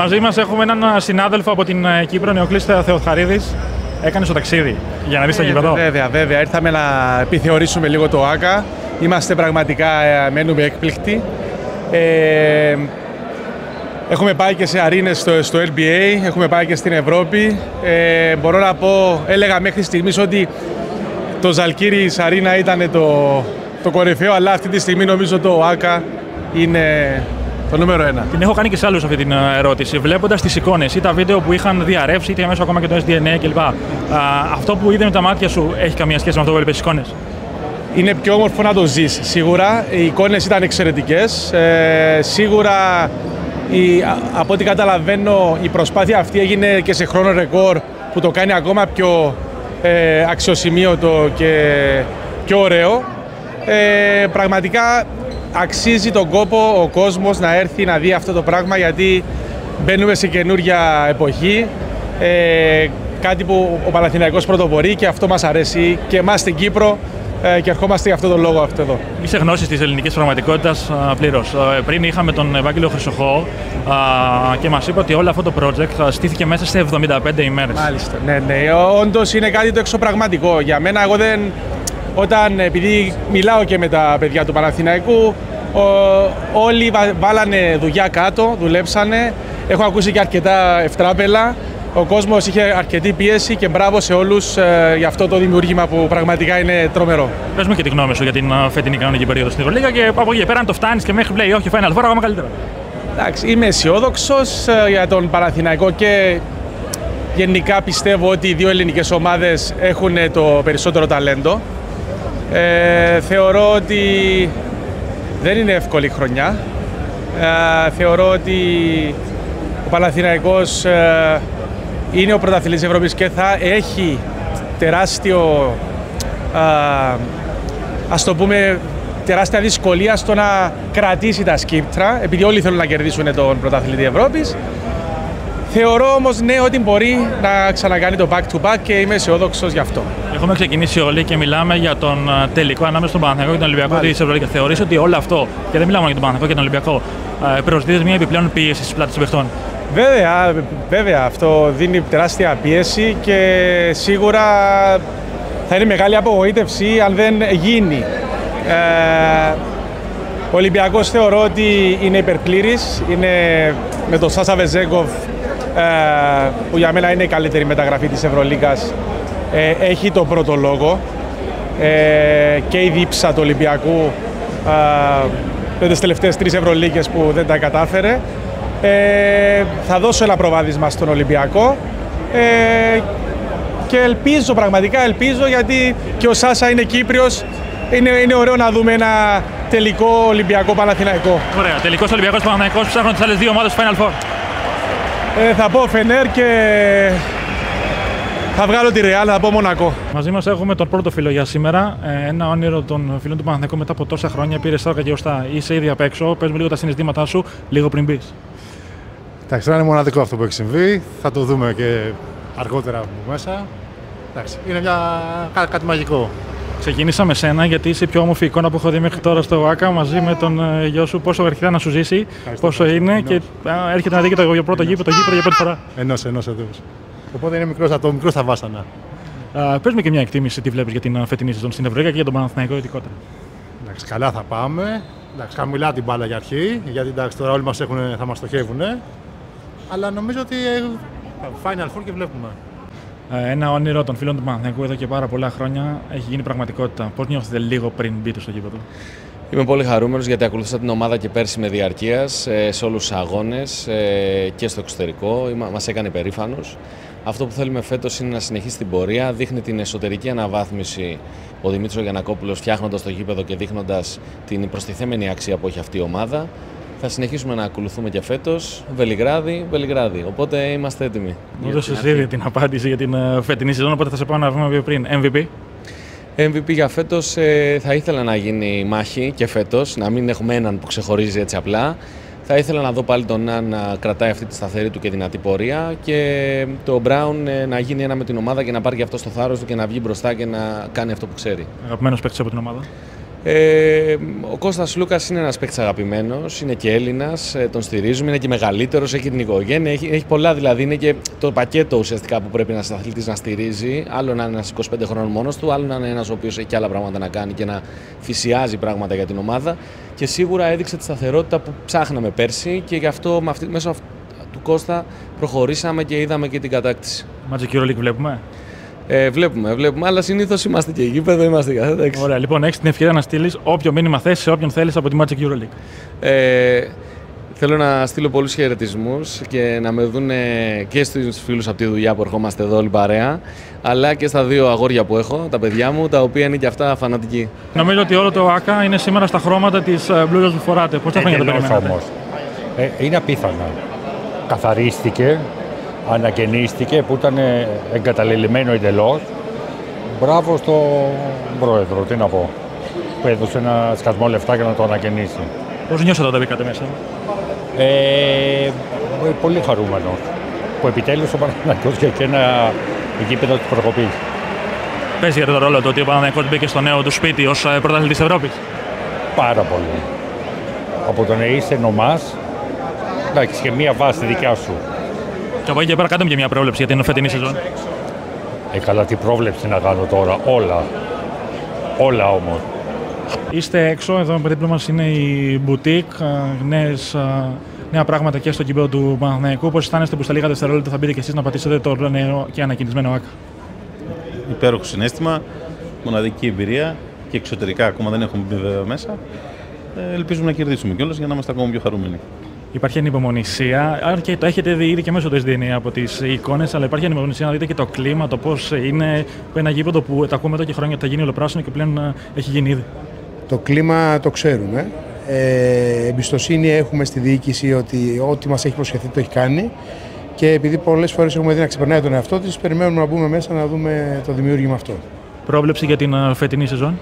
μαζί μας έχουμε έναν συνάδελφο από την ε, Κύπρο, Νεοκλής Θεοχαρίδη. Έκανε το ταξίδι για να δει το γήπεδο. Βέβαια, βέβαια. Ήρθαμε να επιθεωρήσουμε λίγο το ΆΚΑ. Είμαστε πραγματικά, ε, μένουμε έκπληκτοι. Ε, έχουμε πάει και σε αρίνες στο, στο NBA, έχουμε πάει και στην Ευρώπη. Ε, μπορώ να πω, έλεγα μέχρι στιγμής ότι το Ζαλκύρι Αρίνα ήταν το, το κορυφαίο, αλλά αυτή τη στιγμή νομίζω το ΆΚΑ είναι το νούμερο ένα. Την έχω κάνει και σε άλλους αυτή την ε, ερώτηση. Βλέποντας τις εικόνες ή τα βίντεο που είχαν διαρρεύσει, είτε μέσω ακόμα και το SDNA κλπ. αυτό που είδε με τα μάτια σου έχει καμία σχέση με αυτό που έβλεπε στις εικόνες; Είναι πιο όμορφο να το ζεις. Σίγουρα οι εικόνες ήταν εξαιρετικές. Ε, σίγουρα η, από ό,τι καταλαβαίνω η προσπάθεια αυτή έγινε και σε χρόνο ρεκόρ που το κάνει ακόμα πιο ε, αξιοσημείωτο και πιο ωραίο. Ε, πραγματικά αξίζει τον κόπο ο κόσμος να έρθει να δει αυτό το πράγμα γιατί μπαίνουμε σε καινούργια εποχή. Ε, κάτι που ο Παναθηναϊκός πρωτοπορεί και αυτό μας αρέσει και εμάς στην Κύπρο ε, και ερχόμαστε για αυτόν τον λόγο αυτό εδώ. Είσαι γνώση της ελληνικής πραγματικότητας πλήρως. Ε, πριν είχαμε τον Ευάγγελο Χρυσοχώ και μας είπε ότι όλο αυτό το project στήθηκε μέσα σε 75 ημέρες. Μάλιστα. Ναι, ναι. Όντως είναι κάτι το εξωπραγματικό. Για μένα, εγώ δεν. Όταν, επειδή μιλάω και με τα παιδιά του Παναθηναϊκού, όλοι βάλανε δουλειά κάτω, δουλέψανε. Έχω ακούσει και αρκετά ευτράπελα. Ο κόσμος είχε αρκετή πίεση και μπράβο σε όλους ε, για αυτό το δημιούργημα που πραγματικά είναι τρομερό. Πες μου και τη γνώμη σου για την ε, φετινή κανονική περίοδο στην Ευρωλίγα και από εκεί πέρα, αν το φτάνεις και μέχρι play, όχι Final Four, ακόμα καλύτερα. Εντάξει, είμαι αισιόδοξος ε, για τον Παναθηναϊκό και γενικά πιστεύω ότι οι δύο ελληνικές ομάδες έχουν το περισσότερο ταλέντο. Ε, θεωρώ ότι δεν είναι εύκολη χρονιά. Ε, θεωρώ ότι ο Παναθηναϊκός ε, είναι ο πρωταθλητής Ευρώπης και θα έχει τεράστιο, ε, ας το πούμε, τεράστια δυσκολία στο να κρατήσει τα σκύπτρα, επειδή όλοι θέλουν να κερδίσουν τον πρωταθλητή Ευρώπης. Θεωρώ όμως ναι ότι μπορεί να ξανακάνει το back to back και είμαι αισιόδοξο γι' αυτό. Έχουμε ξεκινήσει όλοι και μιλάμε για τον ε, τελικό ανάμεσα στον Παναθηναϊκό και τον Ολυμπιακό της Ευρωλίγας. Θεωρείς ότι όλο αυτό, και δεν μιλάμε για τον Παναθηναϊκό και τον Ολυμπιακό, ε, προσδίδεις μια επιπλέον πίεση στις πλάτες των παιχτών; Βέβαια, βέβαια, αυτό δίνει τεράστια πίεση και σίγουρα θα είναι μεγάλη απογοήτευση αν δεν γίνει. Ε, ο Ολυμπιακός θεωρώ ότι είναι υπερπλήρης, είναι με τον Σάσα Βεζέγκοφ ε, που για μένα είναι η καλύτερη μεταγραφή της Ευρωλίκας ε, έχει το πρώτο λόγο. Ε, και η δίψα του Ολυμπιακού με τις τελευταίες τρεις Ευρωλίκες που δεν τα κατάφερε. Θα δώσω ένα προβάδισμα στον Ολυμπιακό. Και ελπίζω, πραγματικά ελπίζω γιατί και ο Σάσα είναι Κύπριος. Είναι, είναι ωραίο να δούμε ένα τελικό Ολυμπιακό Παναθηναϊκό. Ωραία, τελικός Ολυμπιακός Παναθηναϊκός ψάχνουν τις άλλες δύο ομάδες Final Four. Ε, θα πω Φενέρ και θα βγάλω τη Ρεάλ, θα πω Μονακό. Μαζί μας έχουμε τον πρώτο φίλο για σήμερα. Ε, ένα όνειρο των φίλων του Παναθηναϊκού μετά από τόσα χρόνια. Πήρε σάρκα και ωστά. Είσαι ήδη απ' έξω. Πες μου λίγο τα συναισθήματά σου, λίγο πριν μπει. Εντάξει, τώρα είναι μοναδικό αυτό που έχει συμβεί. Θα το δούμε και αργότερα από μέσα. Εντάξει, είναι μια... κάτι μαγικό. Ξεκίνησα με σένα γιατί είσαι η πιο όμορφη εικόνα που έχω δει μέχρι τώρα στο ΆΚΑ μαζί με τον ε, γιο σου. Πόσο αρχικά να σου ζήσει, πόσο είναι και έρχεται να δει και το πρώτο γήπεδο, το γήπεδο για πρώτη φορά. Ενός, ενός εδώ. Οπότε είναι μικρός το μικρό στα βάσανα. Πες με και μια εκτίμηση τι βλέπεις για την φετινή σεζόν στην Ευρωλίγα και για τον Παναθηναϊκό ειδικότερα. Εντάξει, καλά θα πάμε. Εντάξει, χαμηλά την μπάλα για αρχή, γιατί εντάξει, τώρα όλοι μας έχουν, θα μας στοχεύουν. Αλλά νομίζω ότι ε, Final Four και βλέπουμε. Ε, ένα όνειρο των φίλων του Παναθηναϊκού εδώ και πάρα πολλά χρόνια έχει γίνει πραγματικότητα. Πώς νιώθετε λίγο πριν μπείτε στο γήπεδο. Είμαι πολύ χαρούμενος γιατί ακολουθούσα την ομάδα και πέρσι με διαρκείας ε, σε όλους τους αγώνες ε, και στο εξωτερικό. Μας έκανε περήφανος. Αυτό που θέλουμε φέτος είναι να συνεχίσει την πορεία. Δείχνει την εσωτερική αναβάθμιση ο Δημήτρης Γιανακόπουλος φτιάχνοντας το γήπεδο και δείχνοντας την προστιθέμενη αξία που έχει αυτή η ομάδα. Θα συνεχίσουμε να ακολουθούμε και φέτος. Βελιγράδι, Βελιγράδι. Οπότε είμαστε έτοιμοι. Μου έδωσε ήδη την απάντηση για την ε, φετινή σεζόν, οπότε θα σε πάω να βήμα πιο πριν. MVP. MVP για φέτος ε, θα ήθελα να γίνει μάχη και φέτος, να μην έχουμε έναν που ξεχωρίζει έτσι απλά. Θα ήθελα να δω πάλι τον Ναν να κρατάει αυτή τη σταθερή του και δυνατή πορεία και το Μπράουν ε, να γίνει ένα με την ομάδα και να πάρει και αυτό το θάρρος του και να βγει μπροστά και να κάνει αυτό που ξέρει. Αγαπημένος παίκτης από την ομάδα. Ε, ο Κώστας Λούκας είναι ένας παίκτης αγαπημένος, είναι και Έλληνας, ε, τον στηρίζουμε, είναι και μεγαλύτερος, έχει την οικογένεια, έχει, έχει πολλά δηλαδή, είναι και το πακέτο ουσιαστικά που πρέπει ένας αθλητής να στηρίζει, άλλο να είναι ένας 25 χρόνων μόνος του, άλλο να είναι ένας ο οποίος έχει και άλλα πράγματα να κάνει και να θυσιάζει πράγματα για την ομάδα και σίγουρα έδειξε τη σταθερότητα που ψάχναμε πέρσι και γι' αυτό με αυτή, μέσω του Κώστα προχωρήσαμε και είδαμε και την κατάκτηση. Magic EuroLeague βλέπουμε; Ε, βλέπουμε, βλέπουμε, αλλά συνήθως είμαστε και γήπεδο, είμαστε και Ωραία, λοιπόν, έχεις την ευκαιρία να στείλεις όποιο μήνυμα θες σε όποιον θέλεις από τη Magic EuroLeague. Ε, θέλω να στείλω πολλούς χαιρετισμούς και να με δουν και στους φίλους από τη δουλειά που ερχόμαστε εδώ, όλη παρέα, αλλά και στα δύο αγόρια που έχω, τα παιδιά μου, τα οποία είναι και αυτά φανατικοί. Νομίζω ότι όλο το ΑΚΑ είναι σήμερα στα χρώματα της ε, μπλούζα που φοράτε. Πώς θα χρόνια το περιμένετε; Ε, είναι απίθανα. Καθαρίστηκε ανακαινίστηκε που ήταν εγκαταλελειμμένο εντελώς. Μπράβο στον πρόεδρο, τι να πω, που έδωσε ένα σκασμό λεφτά για να το ανακαινήσει. Πώς νιώσατε όταν μπήκατε μέσα, ε, Πολύ χαρούμενος που επιτέλους ο Παναγιώτο και, και ένα γήπεδο της προκοπής. Παίζει για το ρόλο του ότι ο Παναγιώτο μπήκε στο νέο του σπίτι ως ε, πρωταθλητής Ευρώπης. Πάρα πολύ. Από το να είσαι νομάς, εντάξει, και μία βάση δικιά σου. Και από εκεί και πέρα κάντε μια πρόβλεψη για την φετινή σεζόν. Ε, καλά, τι πρόβλεψη να κάνω τώρα. Όλα. Όλα όμως. Είστε έξω, εδώ περίπου μας είναι η boutique, νέες, νέα πράγματα και στο κήπεδο του Παναθηναϊκού. Πώς αισθάνεστε που στα λίγα δευτερόλεπτα θα μπείτε και εσείς να πατήσετε το νέο και ανακοινισμένο ΑΚ. Υπέροχο συνέστημα, μοναδική εμπειρία και εξωτερικά ακόμα δεν έχουμε μπει βέβαια μέσα. Ε, ελπίζουμε να κερδίσουμε κιόλας για να είμαστε ακόμα πιο χαρούμενοι. Υπάρχει ανυπομονησία, αν και το έχετε δει ήδη και μέσω του SDN από τις εικόνες, αλλά υπάρχει ανυπομονησία να δείτε και το κλίμα, το πώς είναι ένα γήπεδο που τα ακούμε εδώ και χρόνια ότι θα γίνει ολοπράσινο και πλέον ε, έχει γίνει ήδη. Το κλίμα το ξέρουμε. Ε, εμπιστοσύνη έχουμε στη διοίκηση ότι ό,τι μας έχει προσχεθεί το έχει κάνει. Και επειδή πολλές φορές έχουμε δει να ξεπερνάει τον εαυτό της, περιμένουμε να μπούμε μέσα να δούμε το δημιούργημα αυτό. Πρόβλεψη για την ε, φετινή σεζόν;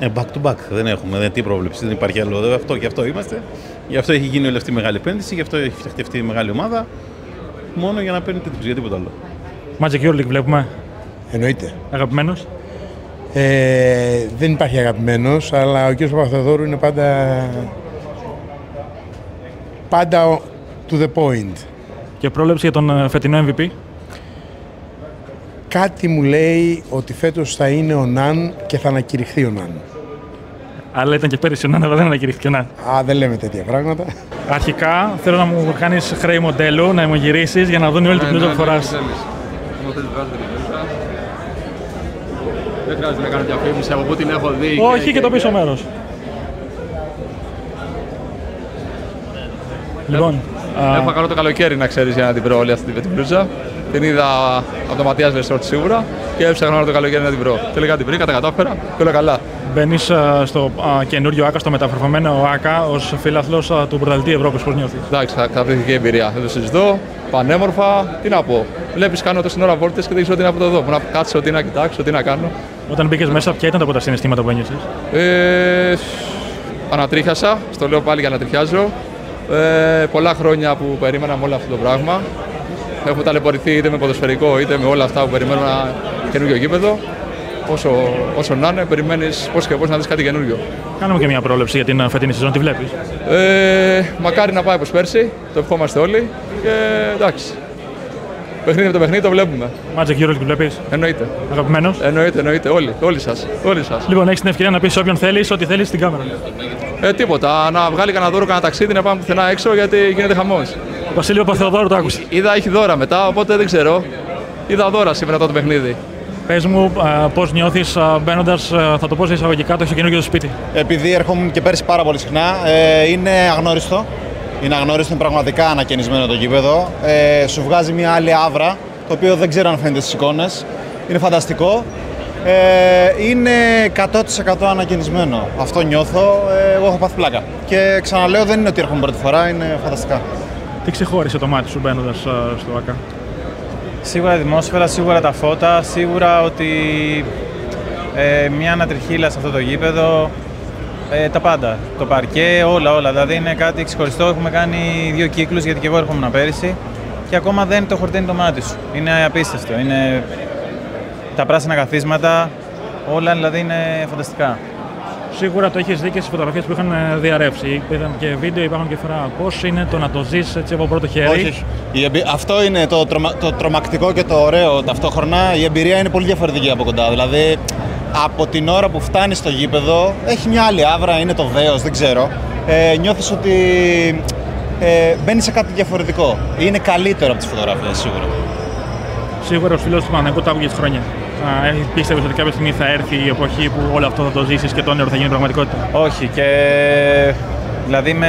Ε, back to back δεν έχουμε. Δεν, τι πρόβλεψη, δεν υπάρχει άλλο. Αυτό και αυτό είμαστε. Γι' αυτό έχει γίνει όλη αυτή η μεγάλη επένδυση, γι' αυτό έχει φτιαχτεί αυτή η μεγάλη ομάδα. Μόνο για να παίρνει τίτλου, για τίποτα άλλο. Magic League βλέπουμε. Εννοείται. Αγαπημένος. Ε, δεν υπάρχει αγαπημένος, αλλά ο κ. Παπαθεδόρου είναι πάντα. πάντα to the point. Και πρόλεψη για τον ε, φετινό MVP. Κάτι μου λέει ότι φέτος θα είναι ο Ναν και θα ανακηρυχθεί ο Ναν. Αλλά ήταν και πέρυσι ο Ναν, αλλά δεν ανακηρύχθηκε ο Ναν. Α, δεν λέμε τέτοια πράγματα. Αρχικά θέλω να μου κάνεις χρέη μοντέλου, να μου γυρίσει για να δουν όλη την μπλούζα που φοράς. Δεν χρειάζεται να κάνω διαφήμιση από πού την έχω δει. Όχι και, και το πίσω μέρος. Λοιπόν. Έφαγα όλο το καλοκαίρι να ξέρεις για να την βρω όλη αυτή την μπλούζα. Την είδα από το Ματίας Λεσόρ σίγουρα και έψαχνα όλο το καλοκαίρι να την βρω. Τελικά την βρήκα, τα κατάφερα και όλα καλά. Μπαίνεις στο καινούριο ΟΑΚΑ, στο μεταμορφωμένο ΟΑΚΑ, ως φίλαθλος του Πρωταθλητή Ευρώπης. Πώς νιώθεις; Εντάξει, καταπληκτική εμπειρία. Δεν το συζητώ. Πανέμορφα. Τι να πω. Βλέπεις, κάνω τόση ώρα βόλτες και δεν ξέρω τι να πω εδώ. Πού να κάτσω, τι να κοιτάξω, τι να κάνω. Όταν μπήκες μέσα, ποια ήταν τα πρώτα συναισθήματα που ένιωσες; Ε, ανατρίχιασα. Στο λέω πάλι για να τριχιάζω. Ε, πολλά χρόνια που περίμενα με όλο αυτό το πράγμα. Έχω ταλαιπωρηθεί είτε με ποδοσφαιρικό είτε με όλα αυτά που περιμένω ένα καινούργιο γήπεδο. Όσο, όσο να είναι, περιμένεις πώς και πώς να δεις κάτι καινούργιο. Κάνουμε και μια πρόληψη για την φετινή σεζόν, τι βλέπεις; Ε, μακάρι να πάει όπως πέρσι, το ευχόμαστε όλοι. Και εντάξει. Παιχνίδι με το παιχνίδι το βλέπουμε. Magic Euro που βλέπεις; Εννοείται. Αγαπημένος; Εννοείται, εννοείται. Όλοι, όλοι σας. Όλοι σας. Λοιπόν, έχεις την ευκαιρία να πεις όποιον θέλεις ό,τι θέλεις στην κάμερα. Ε, τίποτα. Να βγάλει κανένα δώρο, κανένα ταξίδι, να πάμε πουθενά έξω γιατί γίνεται χαμός. Ο Βασίλειο Παθεοδόρου το άκουσε. Είδα έχει δώρα μετά, οπότε δεν ξέρω. Είδα δώρα σήμερα το παιχνίδι. Πες μου, πώς νιώθεις μπαίνοντας, θα το πω σε εισαγωγικά, το καινούργιο του σπίτι; Επειδή έρχομαι και πέρσι πάρα πολύ συχνά, ε, είναι αγνώριστο. Είναι αγνώριστο, είναι πραγματικά ανακαινισμένο το γήπεδο. Ε, σου βγάζει μια άλλη άβρα, το οποίο δεν ξέρω αν φαίνεται στις εικόνες. Είναι φανταστικό. Ε, είναι 100% ανακαινισμένο. Αυτό νιώθω. Ε, εγώ έχω πάθει πλάκα. Και ξαναλέω, δεν είναι ότι έρχομαι πρώτη φορά, είναι φανταστικά. Τι ξεχώρισε το μάτι σου μπαίνοντας στο ΑΚΑ; Σίγουρα η δημόσφαιρα, σίγουρα τα φώτα, σίγουρα ότι ε, μια ανατριχίλα σε αυτό το γήπεδο, ε, τα πάντα. Το παρκέ, όλα, όλα. Δηλαδή είναι κάτι ξεχωριστό. Έχουμε κάνει δύο κύκλους γιατί και εγώ έρχομαι πέρυσι και ακόμα δεν το χορταίνει το μάτι σου. Είναι απίστευτο. Είναι τα πράσινα καθίσματα, όλα δηλαδή είναι φανταστικά. Σίγουρα το έχεις δει και στις φωτογραφίες που είχαν ε, διαρρεύσει. Είδαν και βίντεο, υπάρχουν και φορά. Πώς είναι το να το ζεις έτσι από πρώτο χέρι; Όχι, όχι. Η εμπει- Αυτό είναι το, τρομα... το τρομακτικό και το ωραίο ταυτόχρονα. Η εμπειρία είναι πολύ διαφορετική από κοντά. Δηλαδή, από την ώρα που φτάνεις στο γήπεδο, έχει μια άλλη άβρα, είναι το δέος, δεν ξέρω. Ε, νιώθεις ότι ε, μπαίνει σε κάτι διαφορετικό. Είναι καλύτερο από τις φωτογραφίες, σίγουρα. Σίγουρα ο φίλος του Παναγικού το άκουγε χρόνια. Πίστευες ότι κάποια στιγμή θα έρθει η εποχή που όλο αυτό θα το ζήσεις και το όνειρο θα γίνει πραγματικότητα; Όχι και δηλαδή με...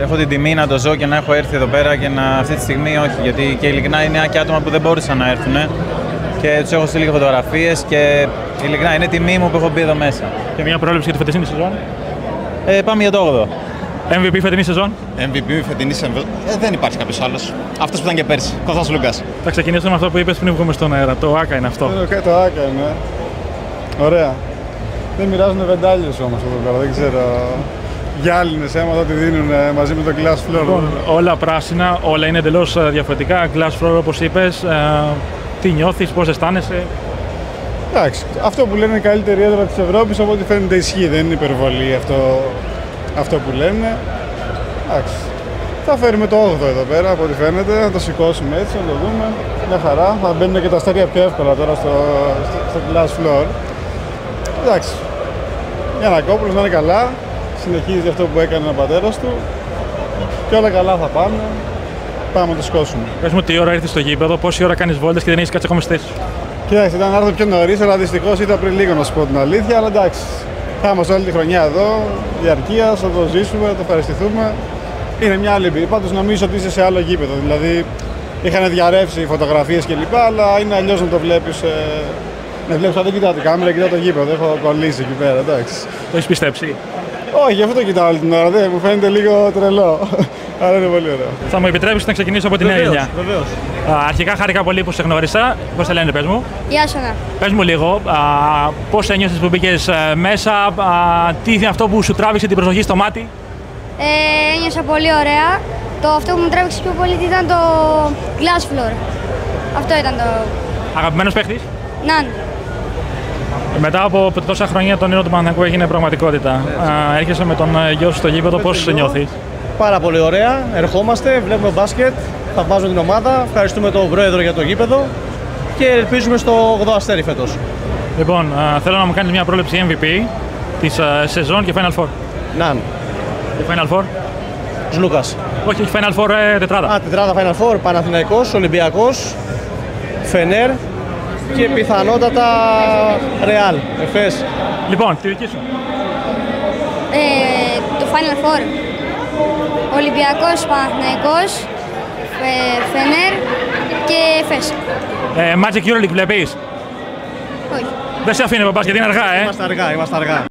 έχω την τιμή να το ζω και να έχω έρθει εδώ πέρα και να αυτή τη στιγμή όχι γιατί και ειλικρινά είναι και άτομα που δεν μπόρεσαν να έρθουν και τους έχω στείλει και φωτογραφίες και ειλικρινά είναι τιμή μου που έχω μπει εδώ μέσα. Και μια πρόληψη για τη φετινή σεζόν; Ε, πάμε για το 8ο. MVP φετινή σεζόν; MVP φετινή σεζόν. Ε, δεν υπάρχει κάποιος άλλος. Αυτός που ήταν και πέρσι. Κώστας Λούκας. Θα ξεκινήσουμε με αυτό που είπες πριν βγούμε στον αέρα. Το ΑΚΑ είναι αυτό. Το, το άκα είναι. Ωραία. Δεν μοιράζουν βεντάλιες όμως εδώ πέρα, δεν ξέρω. Γυάλινες αίματα τη δίνουν ε, μαζί με το glass floor. Λοιπόν, όλα πράσινα, όλα είναι εντελώς διαφορετικά. Glass floor όπως είπες. Τι νιώθεις, πώς αισθάνεσαι; Εντάξει, αυτό που λένε είναι η καλύτερη έδρα της Ευρώπης, από ό,τι φαίνεται ισχύει, δεν είναι υπερβολή αυτό, αυτό που λένε. Εντάξει. Θα φέρουμε το 8ο εδώ πέρα, από ό,τι φαίνεται, να το σηκώσουμε έτσι, να το δούμε. Μια χαρά, θα μπαίνουν και τα αστέρια πιο εύκολα τώρα στο, στο, στο glass floor. Εντάξει, για να κόπουλος να είναι καλά, συνεχίζει αυτό που έκανε ο πατέρας του και όλα καλά θα πάνε. Πάμε να το σηκώσουμε. Πες μου τι ώρα ήρθες στο γήπεδο, πόση ώρα κάνεις βόλτες και δεν έχεις κάτσει ακόμα στη θέση σου; Κοιτάξτε, ήταν να έρθω πιο νωρίς, αλλά δυστυχώς ήταν πριν λίγο να σου πω την αλήθεια. Αλλά εντάξει, θα είμαστε όλη τη χρονιά εδώ, διαρκείας, θα το ζήσουμε, θα το ευχαριστηθούμε. Είναι μια άλλη εμπειρία. Πάντως νομίζω ότι είσαι σε άλλο γήπεδο. Δηλαδή, είχαν διαρρεύσει φωτογραφίες κλπ. Αλλά είναι αλλιώς να το βλέπεις. Ε, να βλέπεις, δεν κοιτάω την κάμερα, κοιτάω το γήπεδο. Έχω κολλήσει εκεί πέρα, εντάξει. Το έχεις πιστέψει; Όχι, γι' αυτό το κοιτάω όλη την ώρα. Δεν, μου φαίνεται λίγο τρελό. Αλλά είναι πολύ ωραίο. Θα μου επιτρέψεις να ξεκινήσω από την νέα Βεβαίως, γενιά. βεβαίως. Α, Αρχικά χάρηκα πολύ που σε γνώρισα. Πώς σε λένε, πες μου; Γεια σου, Ανά. Πες μου λίγο, πώς ένιωσες που μπήκες μέσα, α, τι είναι αυτό που σου τράβηξε την προσοχή στο μάτι; Ε, ένιωσα πολύ ωραία. Το αυτό που μου τράβηξε πιο πολύ ήταν το glass floor. Αυτό ήταν το... Αγαπημένος παίχτης; Ναν. Μετά από τόσα χρόνια το όνειρο του Παναθηναϊκού έγινε πραγματικότητα. Α, έρχεσαι με τον ε, γιο σου στο γήπεδο, πώς νιώθεις; Πάρα πολύ ωραία. Ερχόμαστε, βλέπουμε μπάσκετ, θαυμάζουμε την ομάδα. Ευχαριστούμε τον πρόεδρο για το γήπεδο και ελπίζουμε στο 8ο αστέρι φέτος. Λοιπόν, α, θέλω να μου κάνεις μια πρόληψη MVP της σεζόν και Final Four. Ναν. Και Final Four; Λούκας. Όχι, όχι Final Four ε, τετράδα. Α, τετράδα Final Four, Παναθηναϊκός, Ολυμπιακός, Φενέρ και πιθανότατα Ρεάλ, Εφές. Λοιπόν, τη δική σου. Ε, το Final Four. Ολυμπιακός, Παναθηναϊκός, ε, Φενέρ και Φες. Ε, Magic Euroleague βλέπεις; Όχι. Δεν σε αφήνει από μπάσκετ, είναι αργά, ε. Είμαστε αργά, είμαστε αργά.